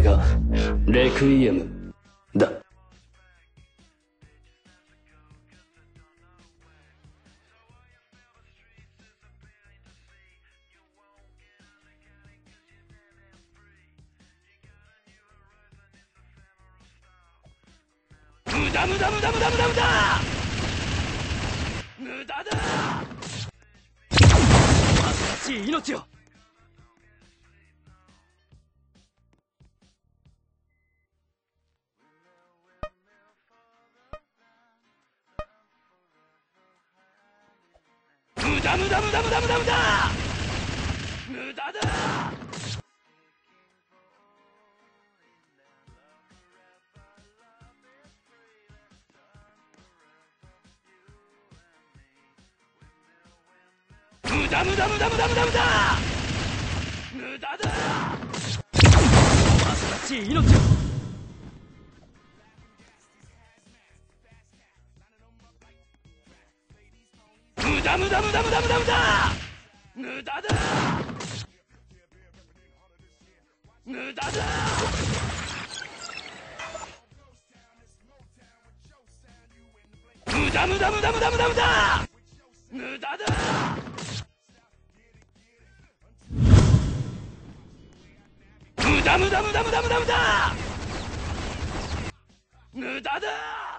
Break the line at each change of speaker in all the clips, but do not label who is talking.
れがレクイエムだ。
無駄無駄無駄無駄無駄無駄!無駄だ!新しい命を無駄無駄無駄無駄無駄無駄無駄だ無駄無駄無駄無駄無駄無駄無駄だ無駄無駄無駄無駄無駄。無駄無駄だ。無駄だ。無駄無駄無駄無駄無駄無駄。無駄だ。無駄無駄無駄無駄無駄無駄。無駄だ。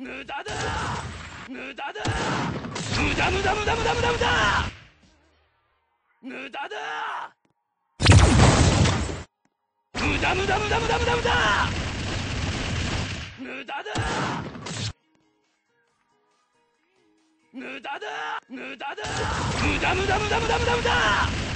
無駄だ!無駄だ!無駄無駄無駄無駄無駄!無駄無駄だ!無駄無駄無駄無駄無駄!無駄無駄だ!無駄だ!無駄だ!無駄無駄無駄無駄無駄無駄!